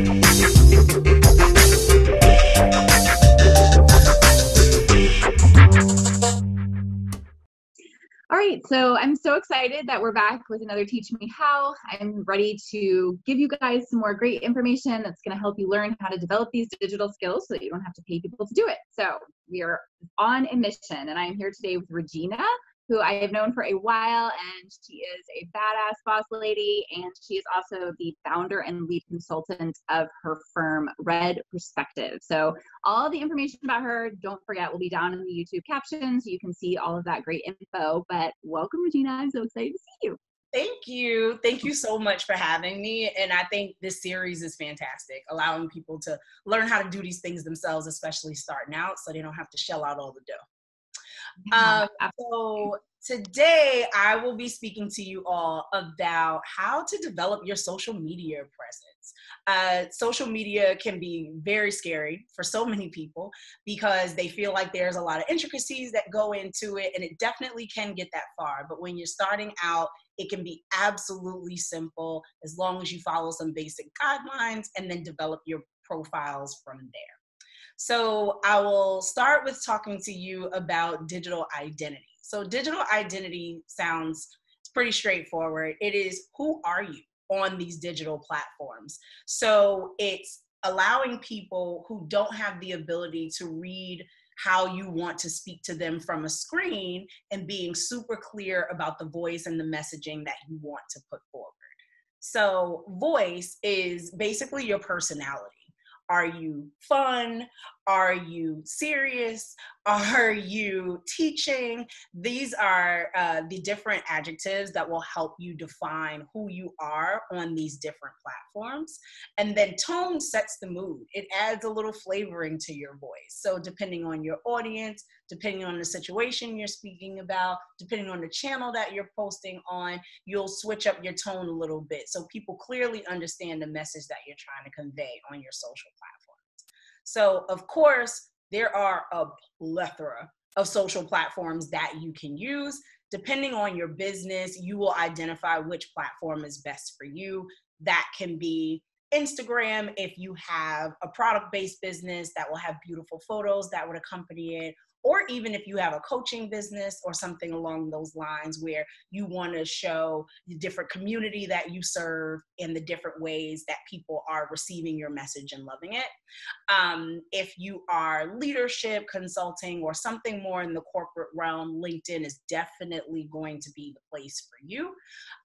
All right, so I'm so excited that we're back with another Teach Me How. I'm ready to give you guys some more great information that's going to help you learn how to develop these digital skills so that you don't have to pay people to do it. So we are on a mission, and I'm here today with Regina, who I have known for a while, and she is a badass boss lady, and she is also the founder and lead consultant of her firm, Red Perspective. So all the information about her, don't forget, will be down in the YouTube captions. You can see all of that great info. But welcome, Regina. I'm so excited to see you. Thank you. Thank you so much for having me. And I think this series is fantastic, allowing people to learn how to do these things themselves, especially starting out, so they don't have to shell out all the dough. Um, so today I will be speaking to you all about how to develop your social media presence. Uh, social media can be very scary for so many people because they feel like there's a lot of intricacies that go into it, and it definitely can get that far. But when you're starting out, it can be absolutely simple as long as you follow some basic guidelines and then develop your profiles from there. So I will start with talking to you about digital identity. So digital identity sounds pretty straightforward. It is who are you on these digital platforms. So it's allowing people who don't have the ability to read how you want to speak to them from a screen and being super clear about the voice and the messaging that you want to put forward. So, voice is basically your personality. Are you fun? Are you serious? Are you teaching? These are uh, the different adjectives that will help you define who you are on these different platforms. And then tone sets the mood, it adds a little flavoring to your voice. So, depending on your audience, depending on the situation you're speaking about, depending on the channel that you're posting on, you'll switch up your tone a little bit so people clearly understand the message that you're trying to convey on your social platform. So, of course, there are a plethora of social platforms that you can use. Depending on your business, you will identify which platform is best for you. That can be Instagram if you have a product based business that will have beautiful photos that would accompany it, or even if you have a coaching business or something along those lines where you want to show the different community that you serve and the different ways that people are receiving your message and loving it. Um, if you are leadership consulting or something more in the corporate realm, LinkedIn is definitely going to be the place for you.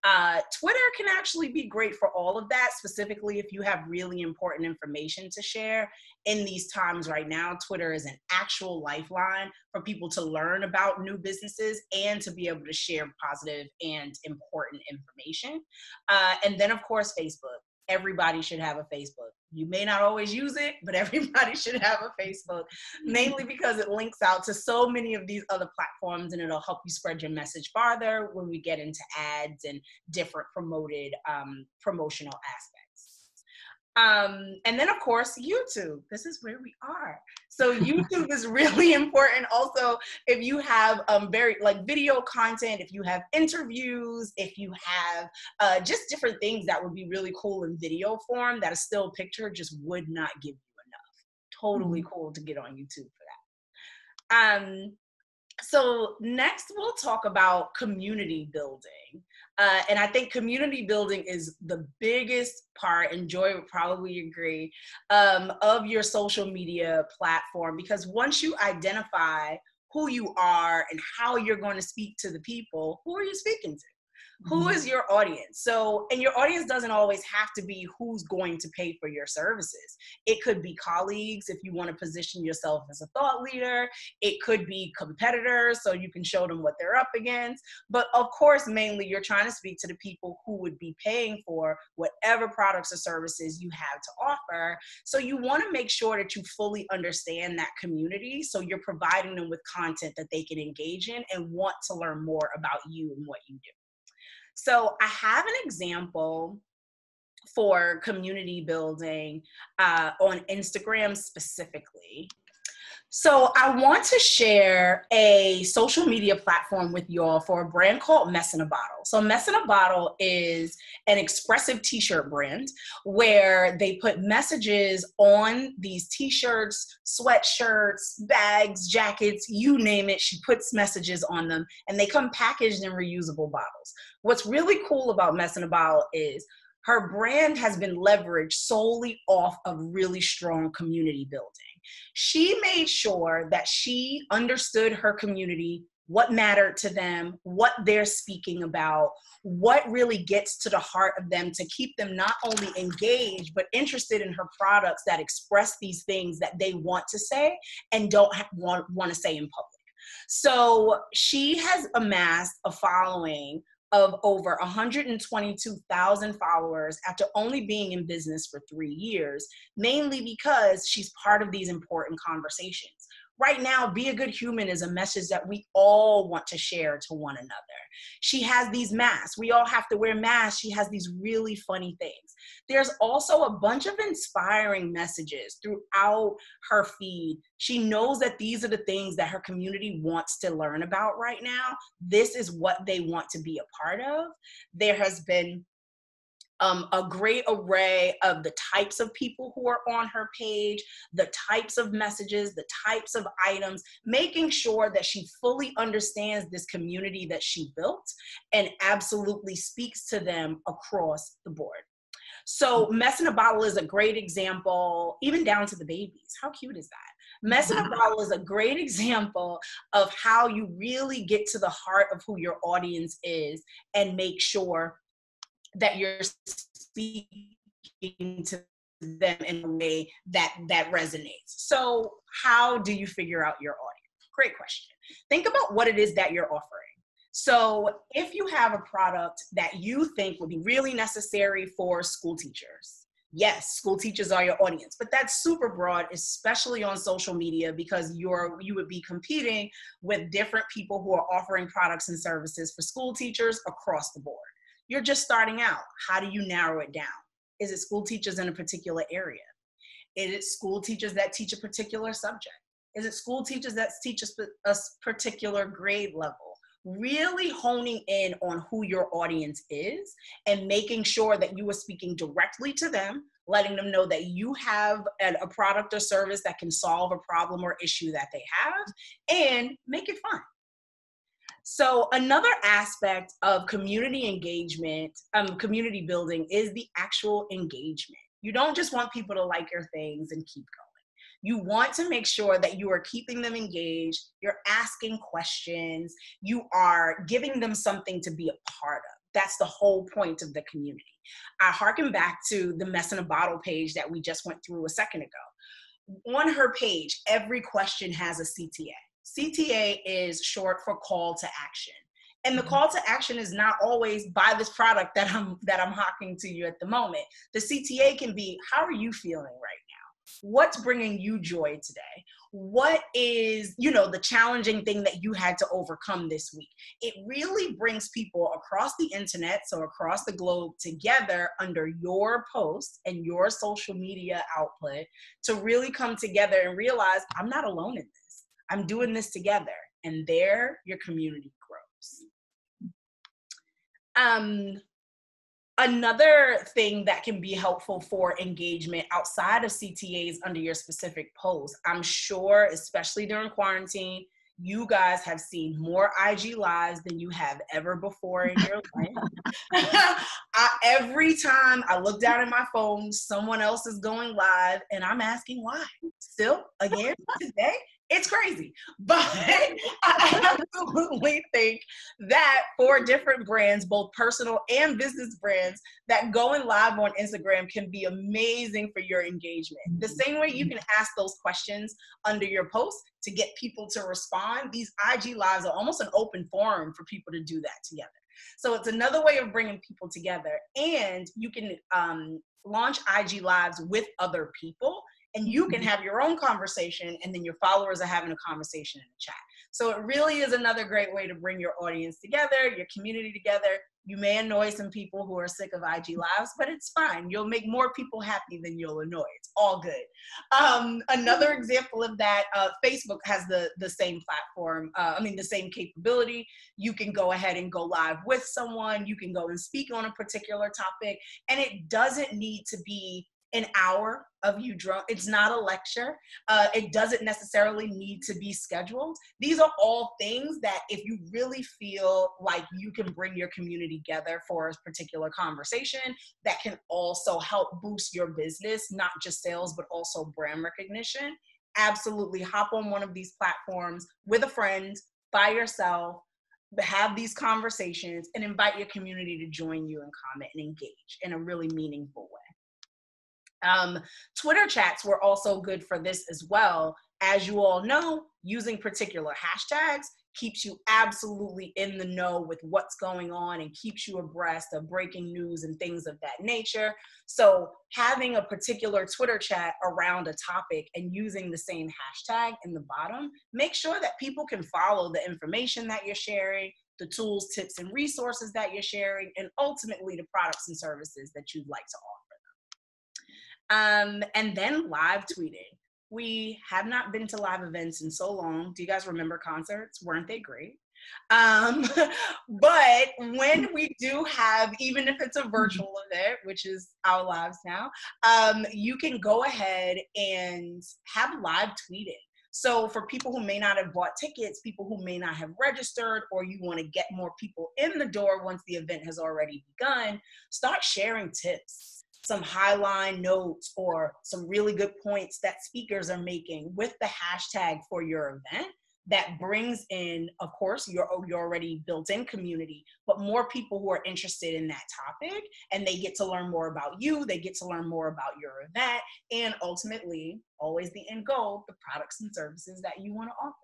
Uh, Twitter can actually be great for all of that, specifically if you have really important information to share. In these times right now, Twitter is an actual lifeline for people to learn about new businesses and to be able to share positive and important information. Uh, and then, of course, Facebook. Everybody should have a Facebook. You may not always use it, but everybody should have a Facebook, mainly because it links out to so many of these other platforms and it'll help you spread your message farther when we get into ads and different promoted um, promotional aspects. Um, and then, of course, YouTube. This is where we are. So YouTube is really important. Also, if you have um, very like video content, if you have interviews, if you have uh, just different things that would be really cool in video form that a still picture just would not give you enough. Totally mm-hmm. cool to get on YouTube for that. Um, so next we'll talk about community building. Uh, and I think community building is the biggest part, and Joy would probably agree, um, of your social media platform. Because once you identify who you are and how you're going to speak to the people, who are you speaking to? Who mm-hmm. your audience? So and your audience doesn't always have to be who's going to pay for your services. It could be colleagues if you want to position yourself as a thought leader. It could be competitors so you can show them what they're up against. But of course mainly you're trying to speak to the people who would be paying for whatever products or services you have to offer. So you want to make sure that you fully understand that community so you're providing them with content that they can engage in and want to learn more about you and what you do so I have an example for community building uh, on Instagram specifically. So, I want to share a social media platform with y'all for a brand called Mess in a Bottle. So, Mess in a Bottle is an expressive t shirt brand where they put messages on these t shirts, sweatshirts, bags, jackets, you name it. She puts messages on them and they come packaged in reusable bottles. What's really cool about Mess in a Bottle is her brand has been leveraged solely off of really strong community building. She made sure that she understood her community, what mattered to them, what they're speaking about, what really gets to the heart of them to keep them not only engaged, but interested in her products that express these things that they want to say and don't want, want to say in public. So she has amassed a following of over 122,000 followers after only being in business for three years, mainly because she's part of these important conversations right now, be a good human is a message that we all want to share to one another. She has these masks. We all have to wear masks. She has these really funny things. There's also a bunch of inspiring messages throughout her feed. She knows that these are the things that her community wants to learn about right now. This is what they want to be a part of. There has been um, a great array of the types of people who are on her page, the types of messages, the types of items, making sure that she fully understands this community that she built and absolutely speaks to them across the board. So, Mess in a Bottle is a great example, even down to the babies. How cute is that? Mess in a Bottle is a great example of how you really get to the heart of who your audience is and make sure that you're speaking to them in a way that that resonates. So, how do you figure out your audience? Great question. Think about what it is that you're offering. So, if you have a product that you think would be really necessary for school teachers, yes, school teachers are your audience, but that's super broad, especially on social media, because you're you would be competing with different people who are offering products and services for school teachers across the board. You're just starting out. How do you narrow it down? Is it school teachers in a particular area? Is it school teachers that teach a particular subject? Is it school teachers that teach a, particular grade level? Really honing in on who your audience is and making sure that you are speaking directly to them, letting them know that you have a, a product or service that can solve a problem or issue that they have, and make it fun so another aspect of community engagement, um, community building is the actual engagement. You don't just want people to like your things and keep going. You want to make sure that you are keeping them engaged, you're asking questions, you are giving them something to be a part of. That's the whole point of the community. I harken back to the mess in a bottle page that we just went through a second ago. On her page, every question has a CTA. CTA is short for call to action. And the mm-hmm. call to action is not always buy this product that I'm that I'm hawking to you at the moment. The CTA can be how are you feeling right now? What's bringing you joy today? What is, you know, the challenging thing that you had to overcome this week? It really brings people across the internet, so across the globe together under your post and your social media output to really come together and realize I'm not alone in this. I'm doing this together. And there your community grows. Um, another thing that can be helpful for engagement outside of CTAs under your specific post, I'm sure, especially during quarantine, you guys have seen more IG lives than you have ever before in your life. I, every time I look down at my phone, someone else is going live, and I'm asking why. Still, again, today, it's crazy. But I absolutely think that for different brands, both personal and business brands, that going live on Instagram can be amazing for your engagement. The mm-hmm. same way you can ask those questions under your post to get people to respond, these IG lives are almost an open forum for people to do that together. So it's another way of bringing people together. And you can um, launch IG lives with other people and you can Mm-hmm. have your own conversation and then your followers are having a conversation in the chat. So it really is another great way to bring your audience together your community together. You may annoy some people who are sick of ig lives but it's fine. You'll make more people happy than you'll annoy. It's all good. Um, another example of that uh, facebook has the the same platform uh, i mean the same capability. You can go ahead and go live with someone. You can go and speak on a particular topic and it doesn't need to be an hour of you drunk. It's not a lecture. Uh, it doesn't necessarily need to be scheduled. These are all things that if you really feel like you can bring your community together for a particular conversation, that can also help boost your business, not just sales, but also brand recognition. Absolutely hop on one of these platforms with a friend, by yourself, have these conversations and invite your community to join you and comment and engage in a really meaningful way. Um, Twitter chats were also good for this as well. As you all know, using particular hashtags keeps you absolutely in the know with what's going on and keeps you abreast of breaking news and things of that nature. So, having a particular Twitter chat around a topic and using the same hashtag in the bottom, make sure that people can follow the information that you're sharing, the tools, tips, and resources that you're sharing, and ultimately the products and services that you'd like to offer. Um, and then live tweeting we have not been to live events in so long. Do you guys remember concerts? Weren't they great? Um, but when we do have, even if it's a virtual event, which is our lives now, um, you can go ahead and have live tweeting. So for people who may not have bought tickets, people who may not have registered, or you want to get more people in the door once the event has already begun, start sharing tips some highline notes or some really good points that speakers are making with the hashtag for your event that brings in of course your, oh, your already built in community but more people who are interested in that topic and they get to learn more about you they get to learn more about your event and ultimately always the end goal the products and services that you want to offer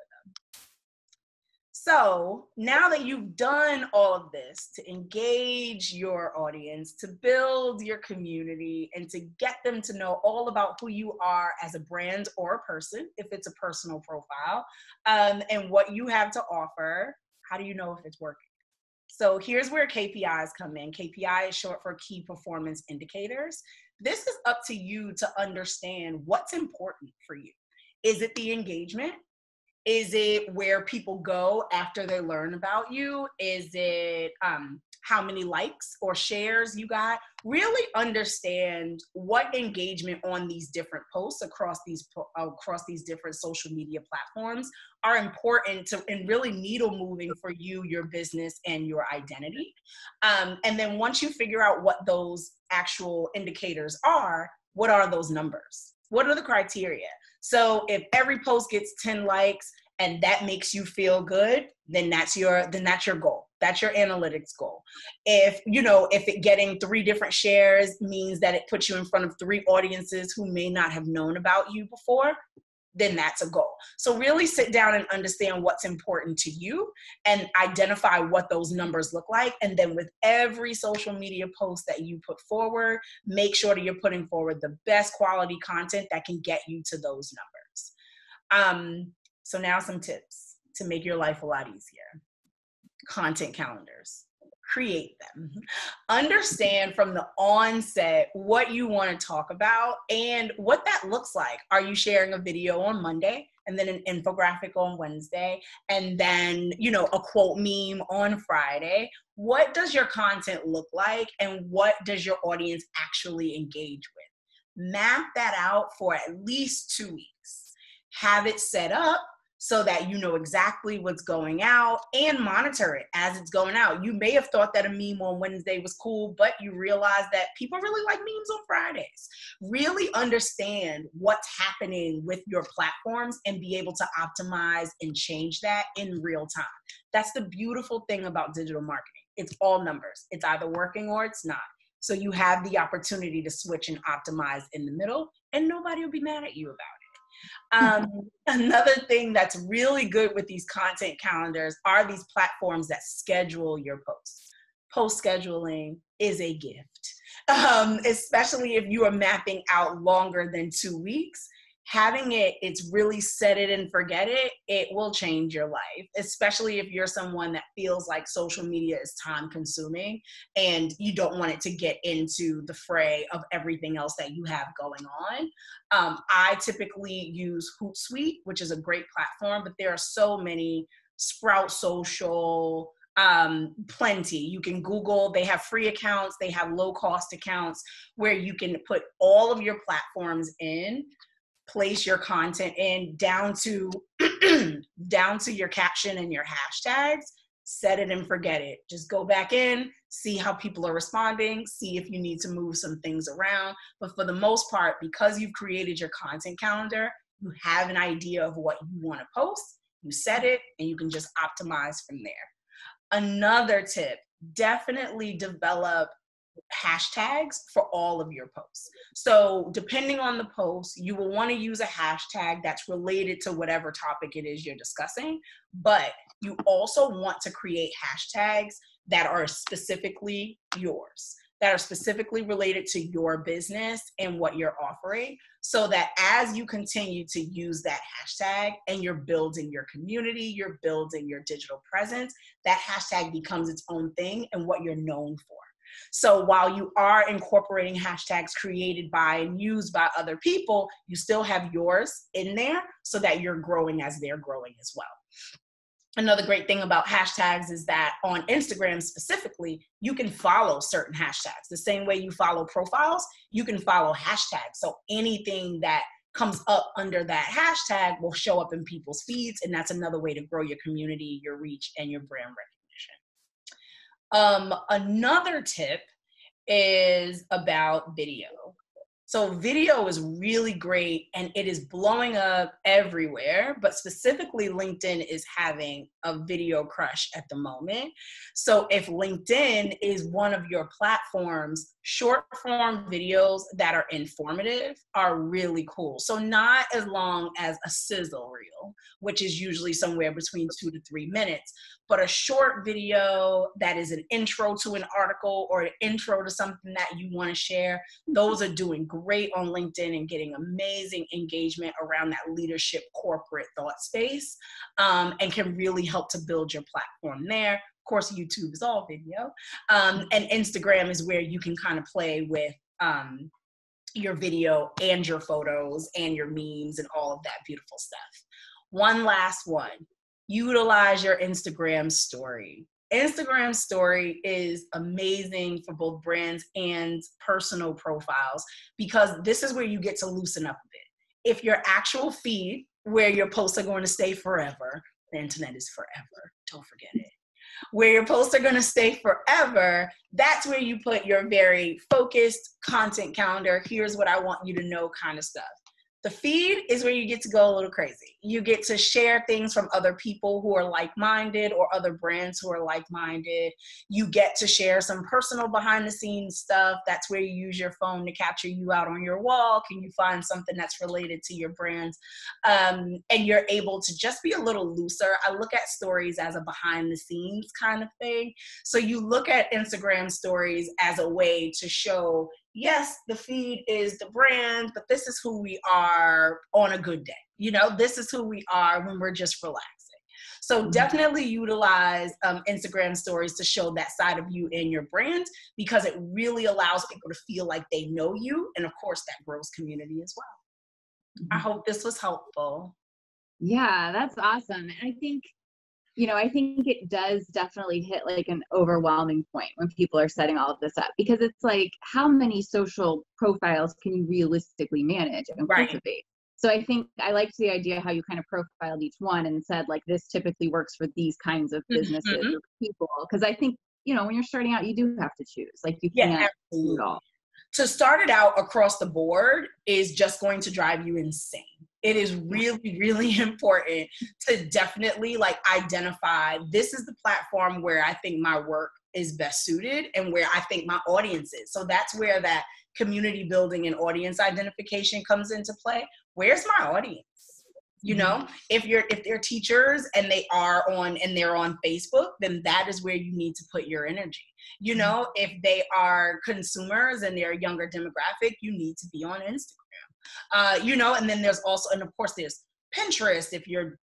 so now that you've done all of this to engage your audience, to build your community, and to get them to know all about who you are as a brand or a person, if it's a personal profile, um, and what you have to offer, how do you know if it's working? So here's where KPIs come in. KPI is short for key performance indicators. This is up to you to understand what's important for you. Is it the engagement? Is it where people go after they learn about you? Is it um, how many likes or shares you got? Really understand what engagement on these different posts across these across these different social media platforms are important to and really needle moving for you your business and your identity. Um, and then once you figure out what those actual indicators are what are those numbers? What are the criteria so if every post gets 10 likes and that makes you feel good, then that's your then that's your goal. That's your analytics goal. If you know, if it getting three different shares means that it puts you in front of three audiences who may not have known about you before, then that's a goal. So really sit down and understand what's important to you and identify what those numbers look like. And then with every social media post that you put forward, make sure that you're putting forward the best quality content that can get you to those numbers. Um, so now some tips to make your life a lot easier. Content calendars. Create them. Mm-hmm. Understand from the onset what you want to talk about and what that looks like. Are you sharing a video on Monday and then an infographic on Wednesday and then, you know, a quote meme on Friday? What does your content look like and what does your audience actually engage with? Map that out for at least 2 weeks. Have it set up so that you know exactly what's going out and monitor it as it's going out. You may have thought that a meme on Wednesday was cool, but you realize that people really like memes on Fridays. Really understand what's happening with your platforms and be able to optimize and change that in real time. That's the beautiful thing about digital marketing. It's all numbers, it's either working or it's not. So you have the opportunity to switch and optimize in the middle, and nobody will be mad at you about it. Um, another thing that's really good with these content calendars are these platforms that schedule your posts. Post scheduling is a gift, um, especially if you are mapping out longer than two weeks. Having it, it's really set it and forget it, it will change your life, especially if you're someone that feels like social media is time consuming and you don't want it to get into the fray of everything else that you have going on. Um, I typically use Hootsuite, which is a great platform, but there are so many Sprout Social, um, plenty. You can Google, they have free accounts, they have low cost accounts where you can put all of your platforms in place your content in down to down to your caption and your hashtags set it and forget it. Just go back in see how people are responding see if you need to move some things around. But for the most part because you've created your content calendar you have an idea of what you want to post you set it and you can just optimize from there. Another tip definitely develop hashtags for all of your posts. So, depending on the post, you will want to use a hashtag that's related to whatever topic it is you're discussing, but you also want to create hashtags that are specifically yours, that are specifically related to your business and what you're offering, so that as you continue to use that hashtag and you're building your community, you're building your digital presence, that hashtag becomes its own thing and what you're known for. So while you are incorporating hashtags created by and used by other people, you still have yours in there so that you're growing as they're growing as well. Another great thing about hashtags is that on Instagram specifically, you can follow certain hashtags. The same way you follow profiles, you can follow hashtags. So anything that comes up under that hashtag will show up in people's feeds. And that's another way to grow your community, your reach, and your brand recognition. Um, another tip is about video. So, video is really great and it is blowing up everywhere, but specifically, LinkedIn is having a video crush at the moment. So, if LinkedIn is one of your platforms, short form videos that are informative are really cool. So, not as long as a sizzle reel, which is usually somewhere between two to three minutes, but a short video that is an intro to an article or an intro to something that you want to share. Those are doing great on LinkedIn and getting amazing engagement around that leadership corporate thought space um, and can really help to build your platform there. Course, YouTube is all video, um, and Instagram is where you can kind of play with. Um, your video and your photos and your memes and all of that beautiful stuff. One last one utilize your Instagram story. Instagram story is amazing for both brands and personal profiles because this is where you get to loosen up a bit. If your actual feed, where your posts are going to stay forever, the internet is forever, don't forget it. Where your posts are going to stay forever, that's where you put your very focused content calendar. Here's what I want you to know kind of stuff. The feed is where you get to go a little crazy. You get to share things from other people who are like minded or other brands who are like minded. You get to share some personal behind the scenes stuff. That's where you use your phone to capture you out on your wall. Can you find something that's related to your brands? Um, and you're able to just be a little looser. I look at stories as a behind the scenes kind of thing. So you look at Instagram stories as a way to show yes, the feed is the brand, but this is who we are on a good day. You know, this is who we are when we're just relaxing. So mm-hmm. definitely utilize um, Instagram stories to show that side of you and your brand because it really allows people to feel like they know you. And of course, that grows community as well. I mm-hmm. hope this was helpful. Yeah, that's awesome. And I think you know, I think it does definitely hit like an overwhelming point when people are setting all of this up because it's like, how many social profiles can you realistically manage and right. cultivate? So I think I liked the idea how you kind of profiled each one and said like this typically works for these kinds of businesses mm-hmm. or people because I think you know when you're starting out you do have to choose like you yeah, can't do it all. To start it out across the board is just going to drive you insane it is really really important to definitely like identify this is the platform where i think my work is best suited and where i think my audience is. So that's where that community building and audience identification comes into play. Where's my audience? You know mm-hmm. if you're if they're teachers and they are on and they're on facebook then that is where you need to put your energy. You know, if they are consumers and they're a younger demographic, you need to be on Instagram. Uh, you know, and then there's also, and of course, there's Pinterest if you're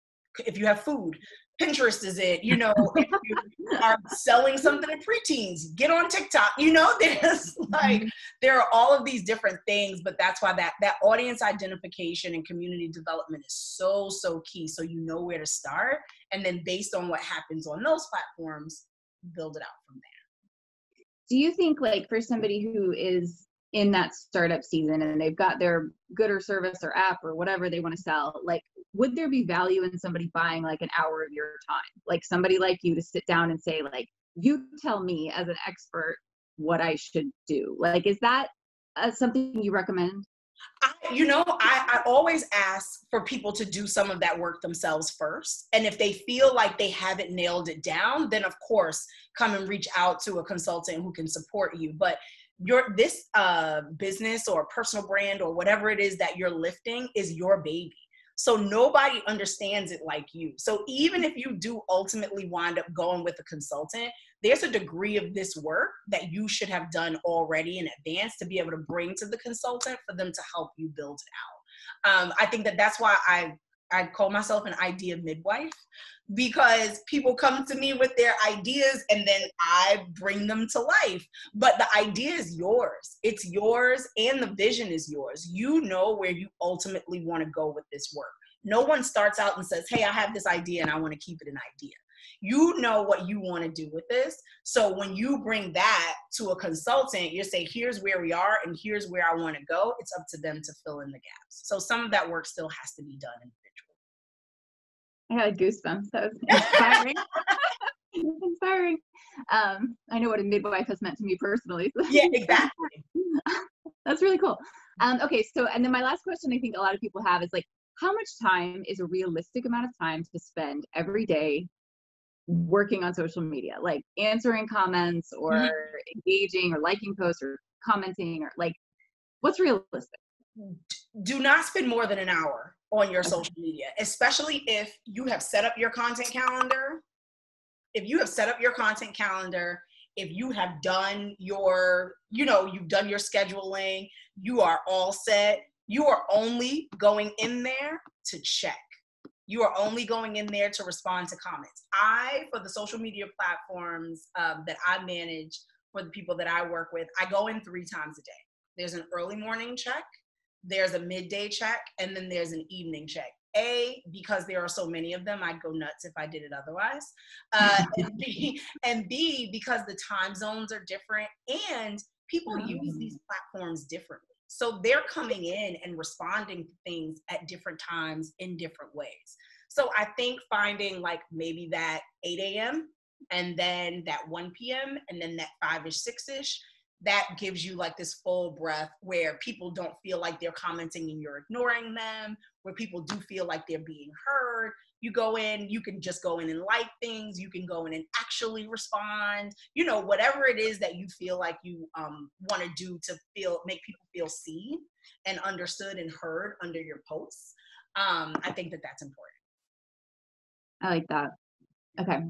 if you have food. Pinterest is it. You know, if you are selling something to preteens, get on TikTok. You know, there's like mm-hmm. there are all of these different things, but that's why that that audience identification and community development is so so key. So you know where to start, and then based on what happens on those platforms, build it out from there. Do you think like for somebody who is in that startup season and they've got their good or service or app or whatever they want to sell like would there be value in somebody buying like an hour of your time like somebody like you to sit down and say like you tell me as an expert what i should do like is that uh, something you recommend I, you know, I, I always ask for people to do some of that work themselves first. And if they feel like they haven't nailed it down, then of course, come and reach out to a consultant who can support you. But your this uh, business or personal brand or whatever it is that you're lifting is your baby. So nobody understands it like you. So even if you do ultimately wind up going with a consultant, there's a degree of this work that you should have done already in advance to be able to bring to the consultant for them to help you build it out. Um, I think that that's why I I call myself an idea midwife because people come to me with their ideas and then I bring them to life. But the idea is yours. It's yours and the vision is yours. You know where you ultimately want to go with this work. No one starts out and says, Hey, I have this idea and I want to keep it an idea. You know what you want to do with this. So when you bring that to a consultant, you say, Here's where we are and here's where I want to go. It's up to them to fill in the gaps. So some of that work still has to be done I had goosebumps. That was inspiring. inspiring. Um, I know what a midwife has meant to me personally. yeah, exactly. That's really cool. Um, okay, so and then my last question I think a lot of people have is like, how much time is a realistic amount of time to spend every day working on social media, like answering comments or mm-hmm. engaging or liking posts or commenting or like, what's realistic? Do not spend more than an hour on your social media, especially if you have set up your content calendar. If you have set up your content calendar, if you have done your, you know, you've done your scheduling, you are all set. You are only going in there to check. You are only going in there to respond to comments. I, for the social media platforms um, that I manage for the people that I work with, I go in three times a day. There's an early morning check, there's a midday check, and then there's an evening check. A, because there are so many of them, I'd go nuts if I did it otherwise. Uh, and, B, and B, because the time zones are different and people use these platforms differently. So they're coming in and responding to things at different times in different ways. So I think finding like maybe that 8 a.m. and then that 1 p.m. and then that 5 ish, 6 ish that gives you like this full breath where people don't feel like they're commenting and you're ignoring them, where people do feel like they're being heard. You go in, you can just go in and like things, you can go in and actually respond, you know, whatever it is that you feel like you um, want to do to feel, make people feel seen and understood and heard under your posts. Um, I think that that's important. I like that. Okay.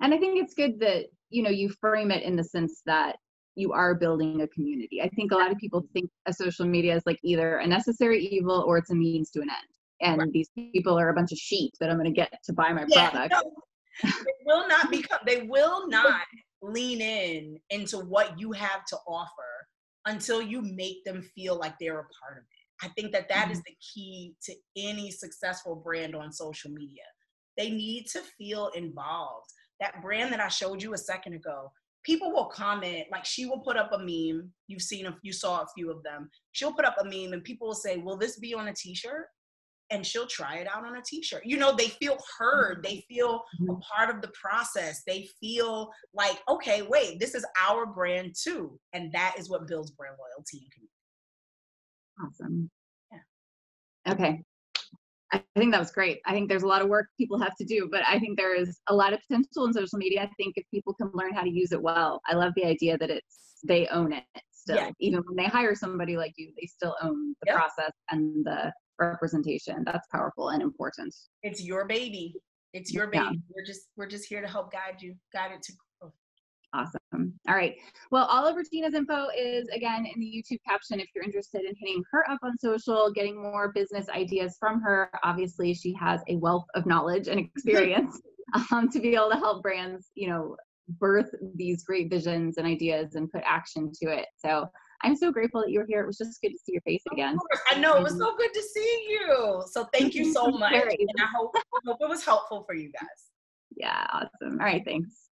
And I think it's good that, you know, you frame it in the sense that you are building a community. I think a lot of people think a social media is like either a necessary evil or it's a means to an end. And right. these people are a bunch of sheep that I'm going to get to buy my yeah, product. No, they will not become, they will not lean in into what you have to offer until you make them feel like they're a part of it. I think that that mm-hmm. is the key to any successful brand on social media. They need to feel involved. That brand that I showed you a second ago, people will comment like she will put up a meme. You've seen a you saw a few of them. She'll put up a meme and people will say will this be on a t-shirt? And she'll try it out on a t-shirt. You know they feel heard. They feel a mm-hmm. part of the process. They feel like okay wait this is our brand too. And that is what builds brand loyalty and community. Awesome. Yeah. Okay I think that was great. I think there's a lot of work people have to do, but I think there is a lot of potential in social media. I think if people can learn how to use it well, I love the idea that it's they own it still. Yeah. Even when they hire somebody like you, they still own the yep. process and the representation. That's powerful and important. It's your baby. It's your baby. Yeah. We're just we're just here to help guide you, guide it to. Awesome. All right. Well, all of Regina's info is again in the YouTube caption if you're interested in hitting her up on social, getting more business ideas from her. Obviously, she has a wealth of knowledge and experience um, to be able to help brands, you know, birth these great visions and ideas and put action to it. So I'm so grateful that you were here. It was just good to see your face again. I know it was so good to see you. So thank you so much. And I hope, I hope it was helpful for you guys. Yeah, awesome. All right, thanks.